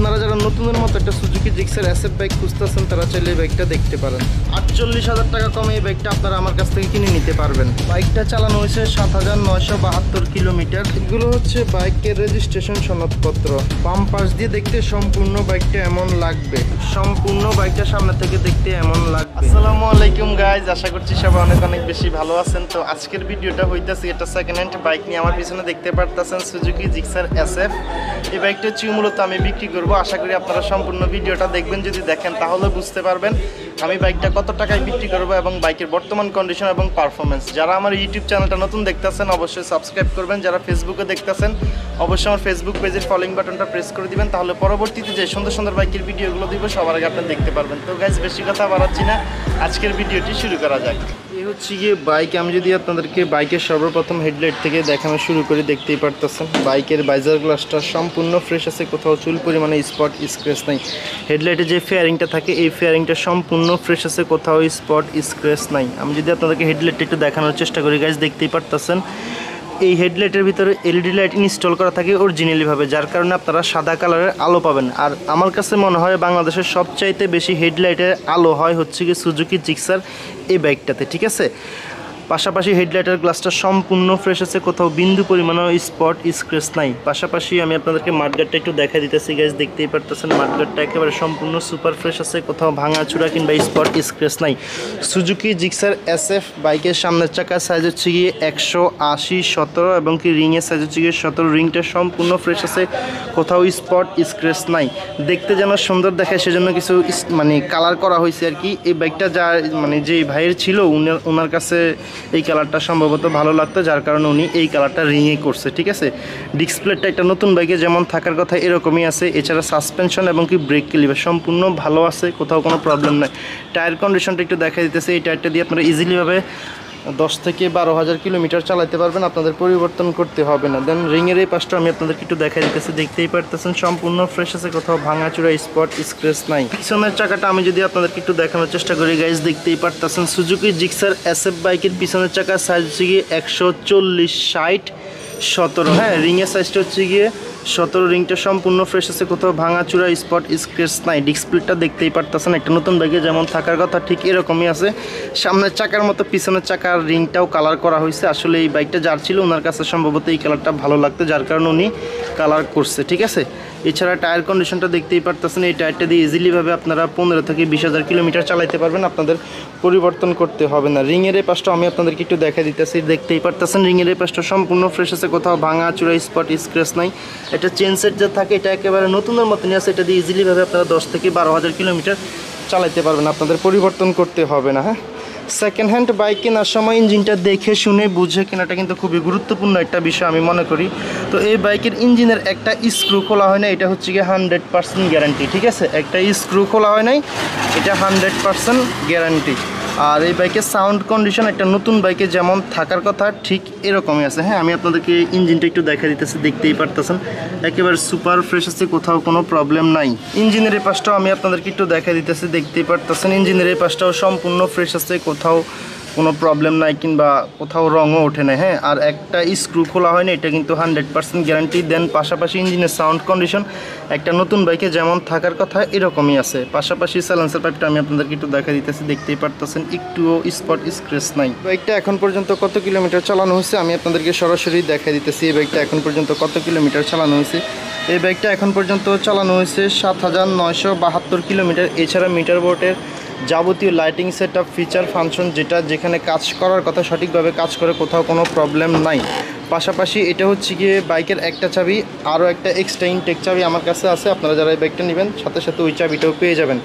আপনারা যারা নতুনের মতো একটা সুজুকি জিক্সের অ্যাসেপ বাইক খুঁজতেছেন, তারা চাইলে এই বাইকটা দেখতে পারেন। আটচল্লিশ হাজার টাকা কমে এই বাইকটা আপনারা আমার কাছ থেকে কিনে নিতে পারবেন। বাইকটা চালানো হয়েছে সাত হাজার নয়শো বাহাত্তর কিলোমিটার। এগুলো হচ্ছে বাইকের রেজিস্ট্রেশন সনদপত্র। বাম পাশ দিয়ে দেখতে সম্পূর্ণ বাইকটা এমন লাগবে। সম্পূর্ণ বাইকটা সামনে থেকে দেখতে এমন লাগবে। আসসালামু আলাইকুম গাইজ আশা করছি সবাই অনেক অনেক বেশি ভালো আছেন। তো আজকের ভিডিওটা হইতাছে এটা সেকেন্ড হ্যান্ড বাইক নিয়ে। আমার পিছনে দেখতে পারতেছেন সুজুকি জিক্সার এসএফ এই বাইকটা হচ্ছে মূলত আমি বিক্রি করব। আশা করি আপনারা সম্পূর্ণ ভিডিওটা দেখবেন, যদি দেখেন তাহলে বুঝতে পারবেন আমি বাইকটা কত টাকায় বিক্রি করব এবং বাইকের বর্তমান কন্ডিশন এবং পারফরমেন্স যারা আমার ইউটিউব চ্যানেলটা নতুন দেখতেছেন, অবশ্যই সাবস্ক্রাইব করবেন। যারা ফেসবুকে দেখতেছেন অবশ্যই আমার ফেসবুক পেজের ফলোইং বাটনটা প্রেস করে দিবেন, তাহলে পরবর্তীতে যে সুন্দর সুন্দর বাইকের ভিডিওগুলো দিব, সবার আগে আপনি দেখতে পারবেন। তো গাইজ বেশি কথা বাড়াচ্ছি না। আজকের ভিডিওটি শুরু করা যাক। এই হচ্ছে গিয়ে বাইক আমি যদি আপনাদেরকে বাইকের সর্বপ্রথম হেডলাইট থেকে দেখানো শুরু করে, দেখতেই পারতেছেন। বাইকের বাইজার গ্লাসটা সম্পূর্ণ ফ্রেশ আছে, কোথাও চুল পরিমাণে স্পট স্ক্র্যাচ নাই। হেডলাইটে যে ফেয়ারিংটা থাকে, এই ফেয়ারিংটা সম্পূর্ণ ফ্রেশ আছে, কোথাও স্পট স্ক্র্যাচ নাই। আমি যদি আপনাদেরকে হেডলাইটটা একটু দেখানোর চেষ্টা করি গাইজ দেখতেই পারতেছেন। এই হেডলাইটের ভিতরে এলইডি লাইট ইনস্টল করা থাকে অরিজিনালিভাবে, যার কারণে আপনারা সাদা কালারের আলো পাবেন। আর আমার কাছে মনে হয় বাংলাদেশের সবচাইতে বেশি হেডলাইটের আলো হয় হচ্ছে কি সুজুকি জিক্সার এই বাইকটাতে, ঠিক আছে? পাশাপাশি হেডলাইটের গ্লাসটা সম্পূর্ণ ফ্রেশ আছে, কোথাও বিন্দু পরিমাণও স্পট স্ক্রেচ নাই। পাশাপাশি আমি আপনাদেরকে মাঠগাটটা একটু দেখা দিতেছি গ্যাস দেখতেই পারতেছেন মাঠগাটটা একেবারে সম্পূর্ণ সুপার ফ্রেশ আছে, কোথাও ভাঙাচুরা কিংবা স্পট স্ক্রেচ নাই। সুজুকি জিক্সার এস এফ বাইকের সামনের চাকার সাইজ হচ্ছে গিয়ে একশো আশি সতেরো এবং কি রিংয়ের সাইজ হচ্ছে গিয়ে সতেরো। রিংটা সম্পূর্ণ ফ্রেশ আছে, কোথাও স্পট স্ক্রেচ নাই। দেখতে যেন সুন্দর দেখায়, সেজন্য কিছু মানে কালার করা হয়েছে আর কি। এই বাইকটা যা মানে যে ভাইয়ের ছিল উনার ওনার কাছে এই কালারটা সম্ভবত ভালো লাগতো, যার কারণে উনি এই কালারটা রিংয়ে করছে, ঠিক আছে? ডিসপ্লেটা একটা নতুন বাইকে যেমন থাকার কথা এরকমই আছে, এছাড়া সাসপেনশন এবং কি ব্রেক ক্লিভার সম্পূর্ণ ভালো আছে, কোথাও কোনো প্রবলেম নাই। টায়ার কন্ডিশনটা একটু দেখা দিতেছে, এই টায়ারটা দিয়ে আপনারা ইজিলিভাবে দশ থেকে বারো হাজার কিলোমিটার চালাতে পারবেন, আপনাদের পরিবর্তন করতে হবে না। দেন রিংয়ের এই পাশটা আমি আপনাদেরকে একটু দেখা দিতেছি, দেখতেই পারতেছেন, সম্পূর্ণ ফ্রেশ আছে কোথাও, ভাঙাচুরা স্পট স্ক্রেচ নাই। পিছনের চাকাটা আমি যদি আপনাদেরকে একটু দেখানোর চেষ্টা করি গাইজ দেখতেই পারতেছেন সুজুকি জিক্সার এসএফ বাইকের পিছনের চাকা সাইজ হচ্ছে গিয়ে একশো চল্লিশ ষাট সতেরো। হ্যাঁ রিংয়ের সাইজটা হচ্ছে গিয়ে সতেরো রিংটা সম্পূর্ণ ফ্রেশ আছে, কোথাও ভাঙা ভাঙাচুরা স্পট স্ক্রেচ নাই। ডিসপ্লেটা দেখতেই পারতেছেন, একটা নতুন বাইকে যেমন থাকার কথা, ঠিক এরকমই আছে। সামনের চাকার মতো পিছনের চাকার রিংটাও কালার করা হয়েছে। আসলে এই বাইকটা যার ছিল, ওনার কাছে সম্ভবত এই কালারটা ভালো লাগতো, যার কারণে উনি কালার করছে, ঠিক আছে? এছাড়া টায়ার কন্ডিশনটা দেখতেই পারতেছেন, এই টায়ারটা দিয়ে ইজিলিভাবে আপনারা পনেরো থেকে বিশ হাজার কিলোমিটার চালাইতে পারবেন, আপনাদের পরিবর্তন করতে হবে না। রিংয়ের এই পাশটা আমি আপনাদেরকে একটু দেখা দিতেছি, দেখতেই পারতেছেন, রিংয়ের এই পাশটা সম্পূর্ণ ফ্রেশ আছে, কোথাও ভাঙা চূড়া স্পট স্ক্রেচ নাই। এটা চেন সেট যা থাকে, এটা একেবারে নতুনের মতনই আছে, এটা দিয়ে ইজিলিভাবে আপনারা দশ থেকে বারো হাজার কিলোমিটার চালাতে পারবেন, আপনাদের পরিবর্তন করতে হবে না হ্যাঁ? সেকেন্ড হ্যান্ড বাইক কেনার সময় ইঞ্জিনটা দেখে শুনে বুঝে কেনাটা কিন্তু খুবই গুরুত্বপূর্ণ একটা বিষয় আমি মনে করি। তো এই বাইকের ইঞ্জিনের একটা স্ক্রু খোলা হয় না এটা হচ্ছে গিয়ে হান্ড্রেড পার্সেন্ট গ্যারান্টি ঠিক আছে? একটা স্ক্রু খোলা হয় নাই, এটা হান্ড্রেড পার্সেন্ট গ্যারান্টি আর এই বাইকের সাউন্ড কন্ডিশন একটা নতুন বাইকে যেমন থাকার কথা, ঠিক এরকমই আছে। হ্যাঁ আমি আপনাদেরকে ইঞ্জিনটা একটু দেখা দিতেছি, দেখতেই পারতেছেন। একেবারে সুপার ফ্রেশ আছে, কোথাও কোনো প্রবলেম নাই। ইঞ্জিনের এই পাশটাও আমি আপনাদেরকে একটু দেখা দিতেছি, দেখতেই পারতেছেন। ইঞ্জিনের এই পাশটাও সম্পূর্ণ ফ্রেশ আছে, কোথাও কোনো প্রবলেম নাই কিংবা কোথাও রঙও ওঠে না হ্যাঁ? আর একটা স্ক্রু খোলা হয়নি, এটা কিন্তু হান্ড্রেড পার্সেন্ট গ্যারান্টি দেন। পাশাপাশি ইঞ্জিনের সাউন্ড কন্ডিশন একটা নতুন বাইকে যেমন থাকার কথা এরকমই আছে। পাশাপাশি সাইলেন্সার পাইপটা আমি আপনাদেরকে একটু দেখা দিতেছি, দেখতেই পারতেছেন, একটুও স্পট স্ক্রেচ নাই। বাইকটা এখন পর্যন্ত কত কিলোমিটার চালানো হয়েছে? আমি আপনাদেরকে সরাসরি দেখা দিতেছি, এই বাইকটা এখন পর্যন্ত কত কিলোমিটার চালানো হয়েছে? এই বাইকটা এখন পর্যন্ত চালানো হয়েছে সাত হাজার নয়শো বাহাত্তর কিলোমিটার। এছাড়া মিটার বোর্ডের যাবতীয় lighting set up feature function যেটা যেখানে কাজ করার কথা সঠিকভাবে কাজ করে কোথাও কোনো প্রবলেম নাই। পাশাপাশি এটা হচ্ছে গিয়ে বাইকের একটা চাবি, আরও একটা এক্সট্রা ইনটেক চাবি আমার কাছে আছে, আপনারা যারা এই বাইকটা নেবেন, সাথে সাথে ওই চাবিটাও পেয়ে যাবেন।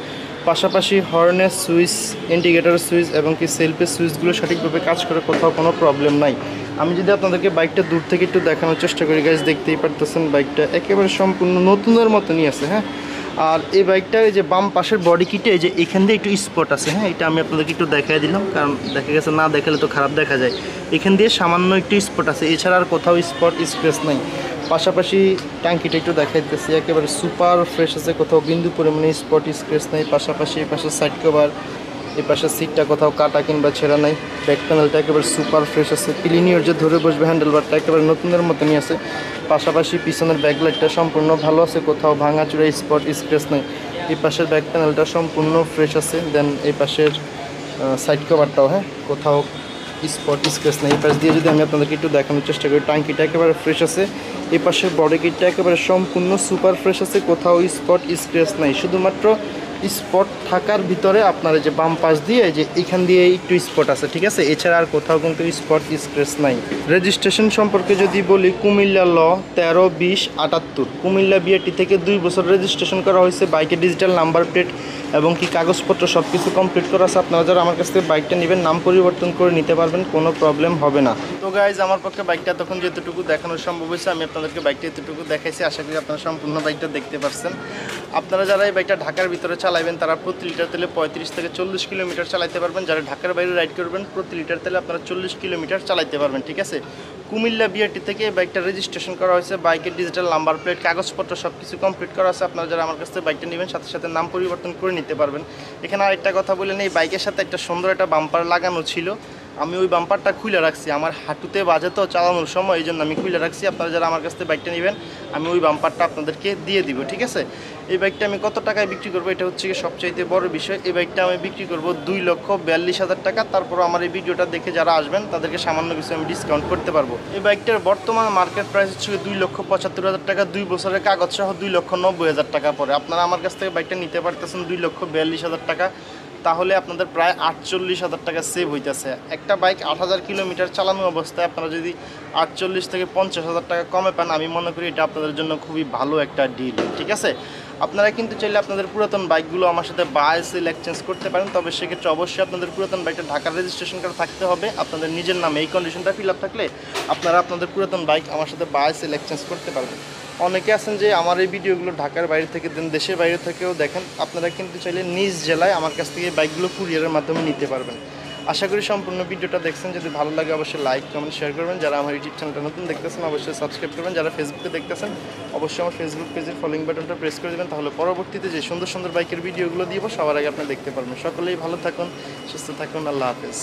পাশাপাশি হর্নের সুইচ ইন্ডিকেটর সুইচ এবং কি সেলফের সুইচগুলো সঠিকভাবে কাজ করে কোথাও কোনো প্রবলেম নাই। আমি যদি আপনাদেরকে বাইকটা দূর থেকে একটু দেখানোর চেষ্টা করি গাছ দেখতেই পারতেছেন বাইকটা একেবারে সম্পূর্ণ নতুনের মতনই আছে হ্যাঁ? আর এই বাইকটার যে বাম পাশের বডি কিটে যে এখান দিয়ে একটু স্পট আছে হ্যাঁ? এটা আমি আপনাদেরকে একটু দেখাই দিলাম, কারণ দেখা গেছে না দেখালে তো খারাপ দেখা যায়। এখান দিয়ে সামান্য একটু স্পট আছে, এছাড়া আর কোথাও স্পট স্পেস নাই। পাশাপাশি ট্যাঙ্কিটা একটু দেখাই দিতেছি, একেবারে সুপার ফ্রেশ আছে, কোথাও বিন্দু পরিমাণে স্পট স্ক্রেচ নেই, পাশাপাশি পাশে সাইড কভার এই পাশের সিটটা কোথাও কাটা কিংবা ছেঁড়া নাই। ব্যাক প্যানেলটা একেবারে সুপার ফ্রেশ আছে। ক্লিনিয়র যে ধরে বসবে হ্যান্ডেলবারটা একেবারে নতুনের মতনই আছে। পাশাপাশি পিছনের ব্যাকলাইটটা সম্পূর্ণ ভালো আছে, কোথাও ভাঙাচুরা স্পট স্ক্রেচ নেই। এই পাশের ব্যাক প্যানেলটা সম্পূর্ণ ফ্রেশ আছে। দেন এই পাশের সাইড কভারটাও হ্যাঁ কোথাও স্পট স্ক্রেচ নেই। এই পাশ দিয়ে যদি আমি আপনাদেরকে একটু দেখানোর চেষ্টা করি টাঙ্কিটা একেবারে ফ্রেশ আছে। এই পাশের বডি কিটটা একেবারে সম্পূর্ণ সুপার ফ্রেশ আছে। কোথাও স্পট স্ক্রেচ নাই। শুধুমাত্র স্পট থাকার ভিতরে আপনার যে বাম পাশ দিয়ে যে এখান দিয়ে একটু স্পট আছে, ঠিক আছে? এছাড়া আর কোথাও কিন্তু স্পট স্ক্রেচ নাই। রেজিস্ট্রেশন সম্পর্কে যদি বলি, কুমিল্লা ল তেরো, বিশ, আটাত্তর। কুমিল্লা বিআরটি থেকে দুই বছর রেজিস্ট্রেশন করা হয়েছে বাইকের ডিজিটাল নাম্বার প্লেট এবং কি কাগজপত্র সব কিছু কমপ্লিট করা আছে। আপনারা যারা আমার কাছ থেকে বাইকটা নেবেন, নাম পরিবর্তন করে নিতে পারবেন, কোনো প্রবলেম হবে না। তো গাইজ আমার পক্ষে বাইকটা তখন যেতটুকু দেখানো সম্ভব হয়েছে, আমি আপনাদেরকে বাইকটা এতটুকু দেখাইছি। আশা করি আপনারা সম্পূর্ণ বাইকটা দেখতে পারছেন। আপনারা যারা এই বাইকটা ঢাকার ভিতরে চালাবেন তারা প্রতি লিটার তেলে পঁয়ত্রিশ থেকে চল্লিশ কিলোমিটার চালাতে পারবেন। যারা ঢাকার বাইরে রাইড করবেন, প্রতি লিটার তেলে আপনারা চল্লিশ কিলোমিটার চালাতে পারবেন, ঠিক আছে? কুমিল্লা বিআরটি থেকে বাইকটা রেজিস্ট্রেশন করা হয়েছে। বাইকের ডিজিটাল নাম্বার প্লেট কাগজপত্র সব কিছু কমপ্লিট করা আছে। আপনারা যারা আমার কাছ থেকে বাইকটা নেবেন, সাথে সাথে নাম পরিবর্তন করে নিতে পারবেন। এখানে আরেকটা কথা বলে নেই বাইকের সাথে একটা সুন্দর একটা বাম্পার লাগানো ছিল। আমি ওই বাম্পারটা খুলে রাখছি। আমার হাঁটুতে বাজে তো চালানোর সময় এই জন্য আমি খুলে রাখছি। আপনারা যারা আমার কাছ থেকে বাইকটা নেবেন, আমি ওই বাম্পারটা আপনাদেরকে দিয়ে দিব, ঠিক আছে? এই বাইকটা আমি কত টাকায় বিক্রি করব? এটা হচ্ছে সবচাইতে বড় বিষয়। এই বাইকটা আমি বিক্রি করব দুই লক্ষ বিয়াল্লিশ হাজার টাকা। তারপর আমার এই ভিডিওটা দেখে যারা আসবেন, তাদেরকে সামান্য কিছু আমি ডিসকাউন্ট করতে পারব। এই বাইকটার বর্তমান মার্কেট প্রাইস হচ্ছে দুই লক্ষ পঁচাত্তর হাজার টাকা। দুই বছরের কাগজ সহ দুই লক্ষ নব্বই হাজার টাকা পরে আপনারা আমার কাছ থেকে বাইকটা নিতে পারতেছেন দুই লক্ষ বিয়াল্লিশ হাজার টাকা। তাহলে আপনাদের প্রায় আটচল্লিশ হাজার টাকা সেভ হইতেছে। একটা বাইক আট হাজার কিলোমিটার চালানো অবস্থায় আপনারা যদি আটচল্লিশ থেকে পঞ্চাশ হাজার টাকা কমে পান, আমি মনে করি এটা আপনাদের জন্য খুবই ভালো একটা ডিল ঠিক আছে? আপনারা কিন্তু চাইলে আপনাদের পুরাতন বাইকগুলো আমার সাথে বাই সেল এক্সচেঞ্জ করতে পারেন, তবে সেক্ষেত্রে অবশ্যই আপনাদের পুরাতন বাইকটা ঢাকার রেজিস্ট্রেশন করা থাকতে হবে। আপনাদের নিজের নামে এই কন্ডিশনটা ফিল আপ থাকলে আপনারা আপনাদের পুরাতন বাইক আমার সাথে বাই সেল এক্সচেঞ্জ করতে পারবেন। অনেকে আছেন যে আমার এই ভিডিওগুলো ঢাকার বাইরে থেকে দেন, দেশের বাইরে থেকেও দেখেন। আপনারা কিন্তু চাইলে নিজ জেলায় আমার কাছ থেকে বাইকগুলো কুরিয়ারের মাধ্যমে নিতে পারবেন। আশা করি সম্পূর্ণ ভিডিওটা দেখছেন। যদি ভালো লাগে অবশ্যই লাইক কমেন্ট শেয়ার করবেন। যারা আমার ইউটিউব চ্যানেলটা নতুন দেখতেছেন, অবশ্যই সাবস্ক্রাইব করবেন। যারা ফেসবুকে দেখতেছেন, অবশ্যই আমার ফেসবুক পেজের ফলোইং বাটনটা প্রেস করে দেবেন। তাহলে পরবর্তীতে যে সুন্দর সুন্দর বাইকের ভিডিওগুলো দিব, সবার আগে আপনি দেখতে পারবেন। সকলেই ভালো থাকুন, সুস্থ থাকুন। আল্লাহ হাফেজ।